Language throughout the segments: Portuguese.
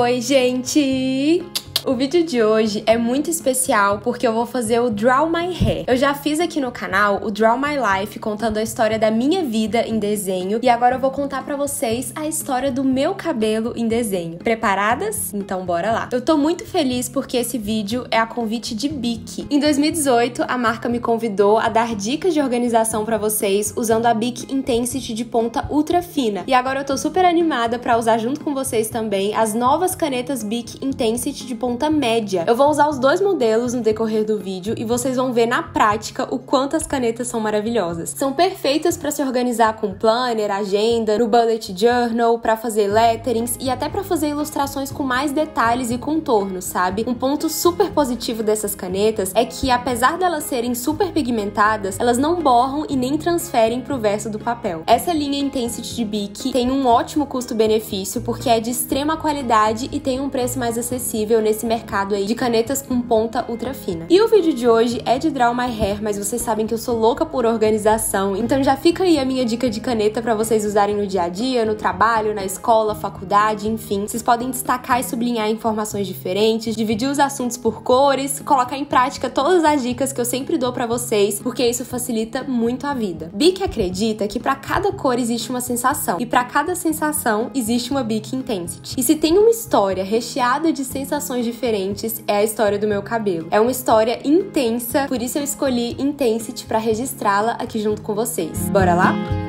Oi, gente! O vídeo de hoje é muito especial porque eu vou fazer o Draw My Hair. Eu já fiz aqui no canal o Draw My Life contando a história da minha vida em desenho e agora eu vou contar para vocês a história do meu cabelo em desenho. Preparadas? Então bora lá. Eu tô muito feliz porque esse vídeo é a convite de Bic. Em 2018, a marca me convidou a dar dicas de organização para vocês usando a Bic Intensity de ponta ultra fina. E agora eu tô super animada para usar junto com vocês também as novas canetas Bic Intensity de ponta ponta média. Eu vou usar os dois modelos no decorrer do vídeo e vocês vão ver na prática o quanto as canetas são maravilhosas. São perfeitas para se organizar com planner, agenda, no bullet journal, para fazer letterings e até para fazer ilustrações com mais detalhes e contornos, sabe? Um ponto super positivo dessas canetas é que apesar delas serem super pigmentadas, elas não borram e nem transferem para o verso do papel. Essa linha Intensity de Bic tem um ótimo custo-benefício porque é de extrema qualidade e tem um preço mais acessível nesse nesse mercado aí de canetas com ponta ultra fina. E o vídeo de hoje é de Draw My Hair, mas vocês sabem que eu sou louca por organização, então já fica aí a minha dica de caneta para vocês usarem no dia a dia, no trabalho, na escola, faculdade, enfim. Vocês podem destacar e sublinhar informações diferentes, dividir os assuntos por cores, colocar em prática todas as dicas que eu sempre dou para vocês, porque isso facilita muito a vida. Bic acredita que para cada cor existe uma sensação e para cada sensação existe uma Bic Intensity. E se tem uma história recheada de sensações diferentes é a história do meu cabelo. É uma história intensa, por isso eu escolhi Intensity para registrá-la aqui junto com vocês. Bora lá?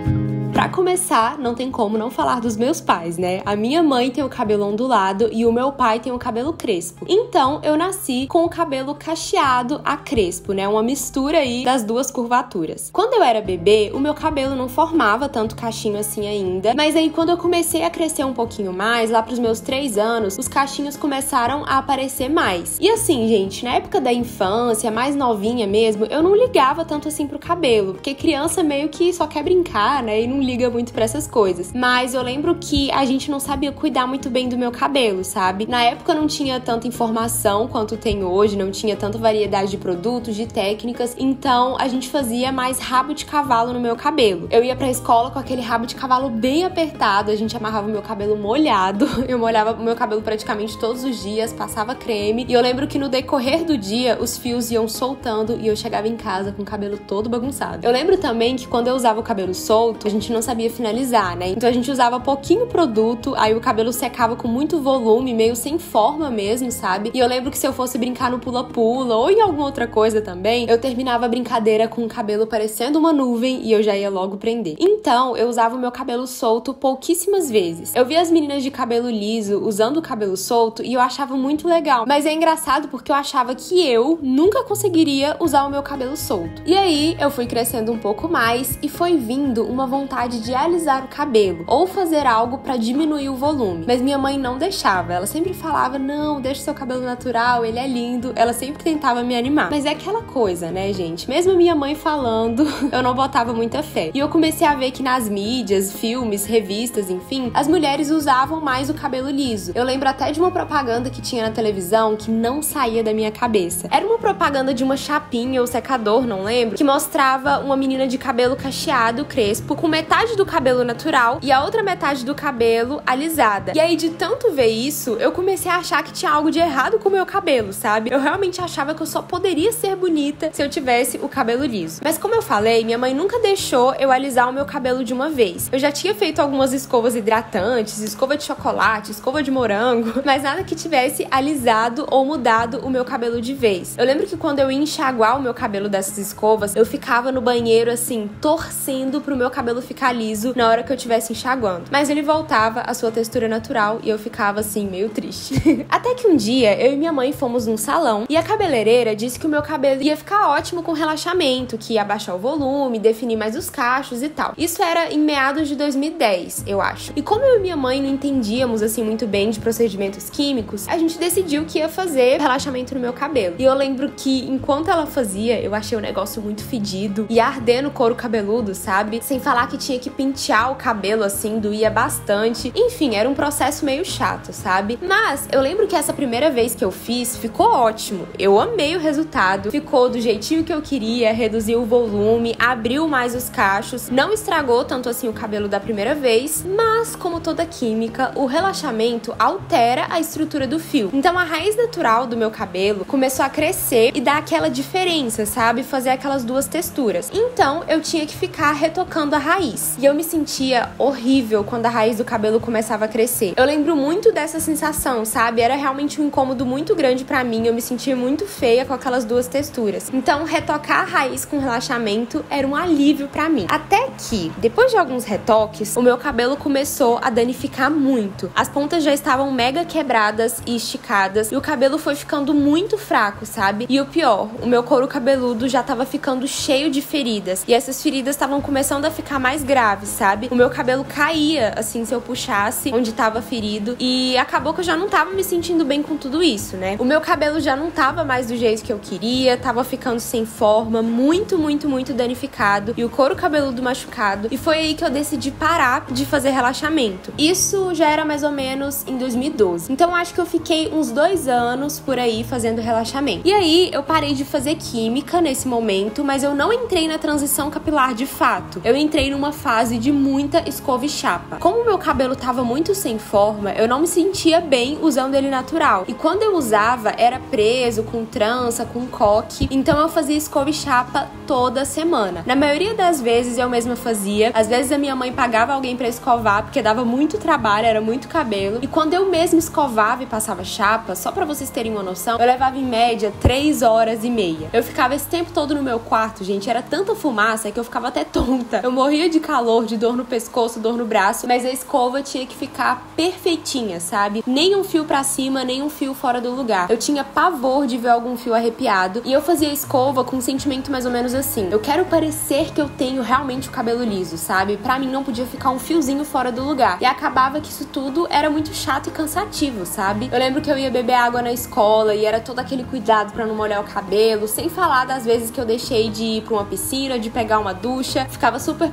Para começar, não tem como não falar dos meus pais, né? A minha mãe tem o cabelo ondulado e o meu pai tem o cabelo crespo. Então, eu nasci com o cabelo cacheado a crespo, né? Uma mistura aí das duas curvaturas. Quando eu era bebê, o meu cabelo não formava tanto cachinho assim ainda, mas aí quando eu comecei a crescer um pouquinho mais, lá pros meus três anos, os cachinhos começaram a aparecer mais. E assim, gente, na época da infância, mais novinha mesmo, eu não ligava tanto assim pro cabelo, porque criança meio que só quer brincar, né? E não liga muito para essas coisas. Mas eu lembro que a gente não sabia cuidar muito bem do meu cabelo, sabe? Na época não tinha tanta informação quanto tem hoje, não tinha tanta variedade de produtos, de técnicas, então a gente fazia mais rabo de cavalo no meu cabelo. Eu ia pra escola com aquele rabo de cavalo bem apertado, a gente amarrava o meu cabelo molhado, eu molhava o meu cabelo praticamente todos os dias, passava creme, e eu lembro que no decorrer do dia os fios iam soltando e eu chegava em casa com o cabelo todo bagunçado. Eu lembro também que quando eu usava o cabelo solto, a gente não sabia finalizar, né? Então a gente usava pouquinho produto, aí o cabelo secava com muito volume, meio sem forma mesmo, sabe? E eu lembro que se eu fosse brincar no pula-pula ou em alguma outra coisa também, eu terminava a brincadeira com o cabelo parecendo uma nuvem e eu já ia logo prender. Então eu usava o meu cabelo solto pouquíssimas vezes. Eu via as meninas de cabelo liso usando o cabelo solto e eu achava muito legal. Mas é engraçado porque eu achava que eu nunca conseguiria usar o meu cabelo solto. E aí eu fui crescendo um pouco mais e foi vindo uma vontade vontade de alisar o cabelo ou fazer algo para diminuir o volume. Mas minha mãe não deixava. Ela sempre falava: "Não, deixa seu cabelo natural, ele é lindo". Ela sempre tentava me animar. Mas é aquela coisa, né, gente? Mesmo minha mãe falando, eu não botava muita fé. E eu comecei a ver que nas mídias, filmes, revistas, enfim, as mulheres usavam mais o cabelo liso. Eu lembro até de uma propaganda que tinha na televisão que não saía da minha cabeça. Era uma propaganda de uma chapinha ou secador, não lembro, que mostrava uma menina de cabelo cacheado, crespo, com metade metade do cabelo natural e a outra metade do cabelo alisada. E aí, de tanto ver isso, eu comecei a achar que tinha algo de errado com o meu cabelo, sabe? Eu realmente achava que eu só poderia ser bonita se eu tivesse o cabelo liso. Mas como eu falei, minha mãe nunca deixou eu alisar o meu cabelo de uma vez. Eu já tinha feito algumas escovas hidratantes, escova de chocolate, escova de morango, mas nada que tivesse alisado ou mudado o meu cabelo de vez. Eu lembro que quando eu ia enxaguar o meu cabelo dessas escovas, eu ficava no banheiro assim, torcendo pro meu cabelo ficar ficar liso na hora que eu estivesse enxaguando. Mas ele voltava à sua textura natural e eu ficava assim, meio triste. Até que um dia eu e minha mãe fomos num salão e a cabeleireira disse que o meu cabelo ia ficar ótimo com relaxamento, que ia baixar o volume, definir mais os cachos e tal. Isso era em meados de 2010, eu acho. E como eu e minha mãe não entendíamos assim muito bem de procedimentos químicos, a gente decidiu que ia fazer relaxamento no meu cabelo. E eu lembro que enquanto ela fazia, eu achei o negócio muito fedido e ardendo couro cabeludo, sabe? Sem falar que tinha tinha que pentear o cabelo assim, doía bastante. Enfim, era um processo meio chato, sabe? Mas eu lembro que essa primeira vez que eu fiz ficou ótimo. Eu amei o resultado, ficou do jeitinho que eu queria, reduziu o volume, abriu mais os cachos, não estragou tanto assim o cabelo da primeira vez, mas como toda química, o relaxamento altera a estrutura do fio. Então a raiz natural do meu cabelo começou a crescer e dar aquela diferença, sabe? Fazer aquelas duas texturas. Então eu tinha que ficar retocando a raiz. E eu me sentia horrível quando a raiz do cabelo começava a crescer. Eu lembro muito dessa sensação, sabe? Era realmente um incômodo muito grande para mim. Eu me sentia muito feia com aquelas duas texturas. Então retocar a raiz com relaxamento era um alívio para mim. Até que, depois de alguns retoques, o meu cabelo começou a danificar muito. As pontas já estavam mega quebradas e esticadas e o cabelo foi ficando muito fraco, sabe? E o pior, o meu couro cabeludo já tava ficando cheio de feridas e essas feridas estavam começando a ficar mais graves, sabe? O meu cabelo caía assim se eu puxasse onde tava ferido e acabou que eu já não tava me sentindo bem com tudo isso, né? O meu cabelo já não tava mais do jeito que eu queria, tava ficando sem forma, muito, muito, muito danificado e o couro cabeludo machucado. E foi aí que eu decidi parar de fazer relaxamento. Isso já era mais ou menos em 2012. Então acho que eu fiquei uns dois anos por aí fazendo relaxamento. E aí eu parei de fazer química nesse momento, mas eu não entrei na transição capilar de fato. Eu entrei numa fase de muita escova e chapa. Como meu cabelo tava muito sem forma, eu não me sentia bem usando ele natural. E quando eu usava, era preso, com trança, com coque. Então eu fazia escova e chapa toda semana. Na maioria das vezes eu mesma fazia. Às vezes a minha mãe pagava alguém para escovar, porque dava muito trabalho, era muito cabelo. E quando eu mesma escovava e passava chapa, só para vocês terem uma noção, eu levava em média 3 horas e meia. Eu ficava esse tempo todo no meu quarto, gente, era tanta fumaça que eu ficava até tonta. Eu morria de calor, de dor no pescoço, dor no braço, mas a escova tinha que ficar perfeitinha, sabe? Nem um fio para cima, nem um fio fora do lugar. Eu tinha pavor de ver algum fio arrepiado e eu fazia a escova com um sentimento mais ou menos assim. Eu quero parecer que eu tenho realmente o cabelo liso, sabe? Para mim não podia ficar um fiozinho fora do lugar. E acabava que isso tudo era muito chato e cansativo, sabe? Eu lembro que eu ia beber água na escola e era todo aquele cuidado para não molhar o cabelo, sem falar das vezes que eu deixei de ir para uma piscina, de pegar uma ducha, ficava super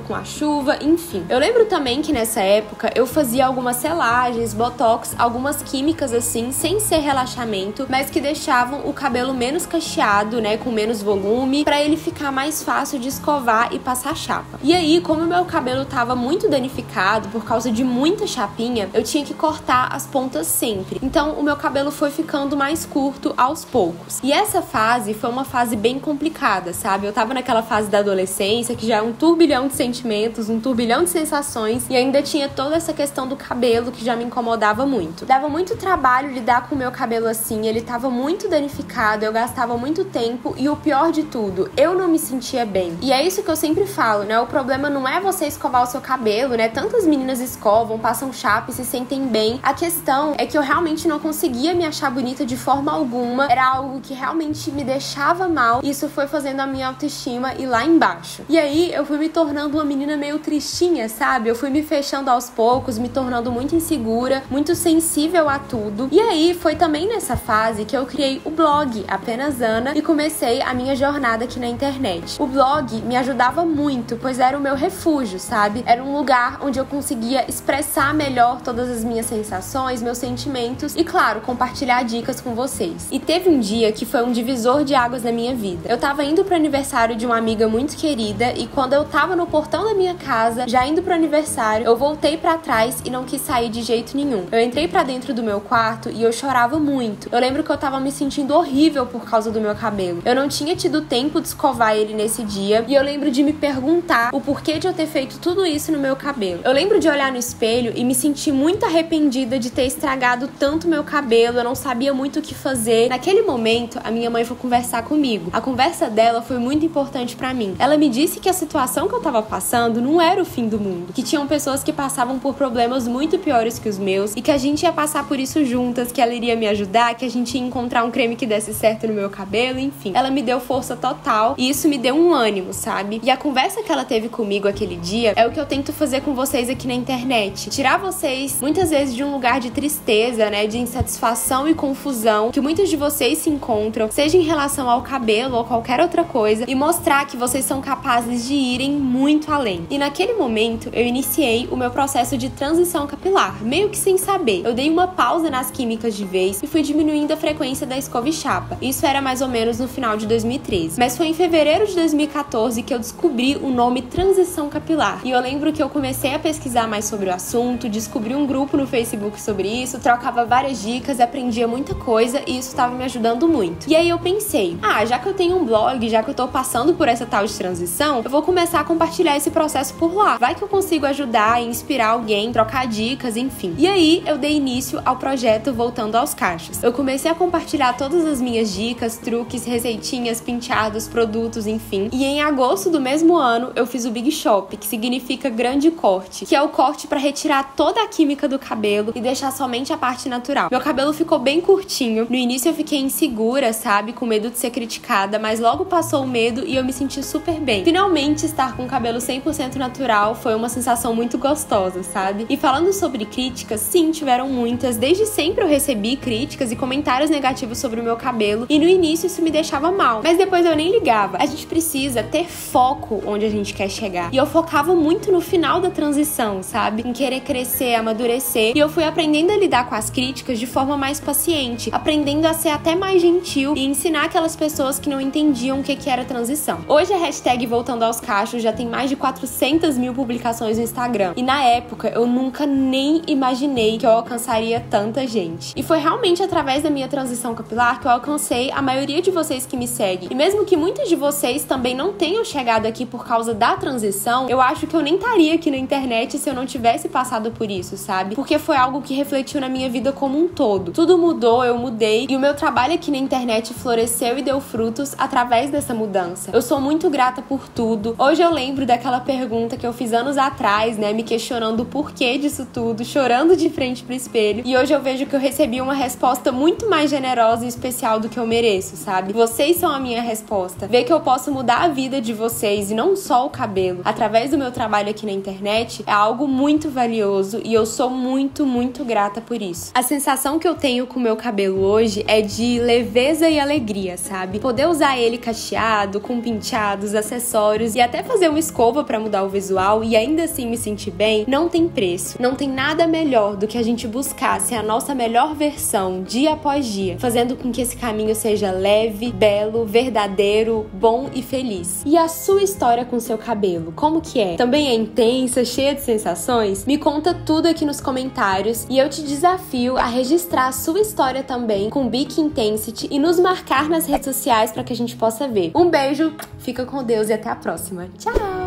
com a chuva, enfim. Eu lembro também que nessa época eu fazia algumas selagens, botox, algumas químicas assim, sem ser relaxamento, mas que deixavam o cabelo menos cacheado, né, com menos volume, para ele ficar mais fácil de escovar e passar chapa. E aí, como meu cabelo tava muito danificado por causa de muita chapinha, eu tinha que cortar as pontas sempre. Então, o meu cabelo foi ficando mais curto aos poucos. E essa fase foi uma fase bem complicada, sabe? Eu tava naquela fase da adolescência que já é um turbilhão de sentimentos, um turbilhão de sensações e ainda tinha toda essa questão do cabelo que já me incomodava muito. Dava muito trabalho lidar com o meu cabelo assim, ele tava muito danificado, eu gastava muito tempo e o pior de tudo, eu não me sentia bem. E é isso que eu sempre falo, né? O problema não é você escovar o seu cabelo, né? Tantas meninas escovam, passam chapa e se sentem bem. A questão é que eu realmente não conseguia me achar bonita de forma alguma. Era algo que realmente me deixava mal. Isso foi fazendo a minha autoestima ir lá embaixo. E aí eu fui me tornando uma menina meio tristinha, sabe? Eu fui me fechando aos poucos, me tornando muito insegura, muito sensível a tudo. E aí foi também nessa fase que eu criei o blog Apenas Ana e comecei a minha jornada aqui na internet. O blog me ajudava muito, pois era o meu refúgio, sabe? Era um lugar onde eu conseguia expressar melhor todas as minhas sensações, meus sentimentos e, claro, compartilhar dicas com vocês. E teve um dia que foi um divisor de águas na minha vida. Eu tava indo pro aniversário de uma amiga muito querida e quando eu tava no portão da minha casa, já indo pro aniversário, eu voltei para trás e não quis sair de jeito nenhum. Eu entrei para dentro do meu quarto e eu chorava muito. Eu lembro que eu tava me sentindo horrível por causa do meu cabelo. Eu não tinha tido tempo de escovar ele nesse dia e eu lembro de me perguntar o porquê de eu ter feito tudo isso no meu cabelo. Eu lembro de olhar no espelho e me sentir muito arrependida de ter estragado tanto meu cabelo, eu não sabia muito o que fazer. Naquele momento, a minha mãe foi conversar comigo. A conversa dela foi muito importante para mim. Ela me disse que a situação que eu tava passando não era o fim do mundo, que tinham pessoas que passavam por problemas muito piores que os meus e que a gente ia passar por isso juntas, que ela iria me ajudar, que a gente ia encontrar um creme que desse certo no meu cabelo, enfim. Ela me deu força total e isso me deu um ânimo, sabe? E a conversa que ela teve comigo aquele dia é o que eu tento fazer com vocês aqui na internet. Tirar vocês muitas vezes de um lugar de tristeza, né, de insatisfação e confusão que muitos de vocês se encontram, seja em relação ao cabelo ou qualquer outra coisa, e mostrar que vocês são capazes de irem muito muito além. E naquele momento eu iniciei o meu processo de transição capilar, meio que sem saber. Eu dei uma pausa nas químicas de vez e fui diminuindo a frequência da escova e chapa. Isso era mais ou menos no final de 2013. Mas foi em fevereiro de 2014 que eu descobri o nome transição capilar. E eu lembro que eu comecei a pesquisar mais sobre o assunto, descobri um grupo no Facebook sobre isso, trocava várias dicas, aprendia muita coisa e isso estava me ajudando muito. E aí eu pensei, ah, já que eu tenho um blog, já que eu tô passando por essa tal de transição, eu vou começar a compartilhar esse processo por lá. Vai que eu consigo ajudar e inspirar alguém, trocar dicas, enfim. E aí eu dei início ao projeto Voltando aos Cachos. Eu comecei a compartilhar todas as minhas dicas, truques, receitinhas, penteados, produtos, enfim. E em agosto do mesmo ano eu fiz o Big Shop, que significa grande corte, que é o corte para retirar toda a química do cabelo e deixar somente a parte natural. Meu cabelo ficou bem curtinho. No início eu fiquei insegura, sabe, com medo de ser criticada, mas logo passou o medo e eu me senti super bem. Finalmente estar com o cabelo 100% natural foi uma sensação muito gostosa, sabe? E falando sobre críticas, sim, tiveram muitas. Desde sempre eu recebi críticas e comentários negativos sobre o meu cabelo e no início isso me deixava mal, mas depois eu nem ligava. A gente precisa ter foco onde a gente quer chegar. E eu focava muito no final da transição, sabe? Em querer crescer, amadurecer. E eu fui aprendendo a lidar com as críticas de forma mais paciente, aprendendo a ser até mais gentil e ensinar aquelas pessoas que não entendiam o que, que era transição. Hoje a hashtag Voltando aos Cachos já tem mais de 400 mil publicações no Instagram. E na época eu nunca nem imaginei que eu alcançaria tanta gente. E foi realmente através da minha transição capilar que eu alcancei a maioria de vocês que me seguem. E mesmo que muitos de vocês também não tenham chegado aqui por causa da transição, eu acho que eu nem estaria aqui na internet se eu não tivesse passado por isso, sabe? Porque foi algo que refletiu na minha vida como um todo. Tudo mudou, eu mudei e o meu trabalho aqui na internet floresceu e deu frutos através dessa mudança. Eu sou muito grata por tudo. Hoje eu lembro daquela pergunta que eu fiz anos atrás, né, me questionando o porquê disso tudo, chorando de frente pro espelho. E hoje eu vejo que eu recebi uma resposta muito mais generosa e especial do que eu mereço, sabe? Vocês são a minha resposta. Ver que eu posso mudar a vida de vocês e não só o cabelo através do meu trabalho aqui na internet é algo muito valioso e eu sou muito, muito grata por isso. A sensação que eu tenho com o meu cabelo hoje é de leveza e alegria, sabe? Poder usar ele cacheado, com penteados, acessórios e até fazer uma escova para mudar o visual e ainda assim me sentir bem, não tem preço. Não tem nada melhor do que a gente buscar ser a nossa melhor versão dia após dia, fazendo com que esse caminho seja leve, belo, verdadeiro, bom e feliz. E a sua história com seu cabelo, como que é? Também é intensa, cheia de sensações? Me conta tudo aqui nos comentários e eu te desafio a registrar a sua história também com Bic Intensity e nos marcar nas redes sociais para que a gente possa ver. Um beijo, fica com Deus e até a próxima. Tchau!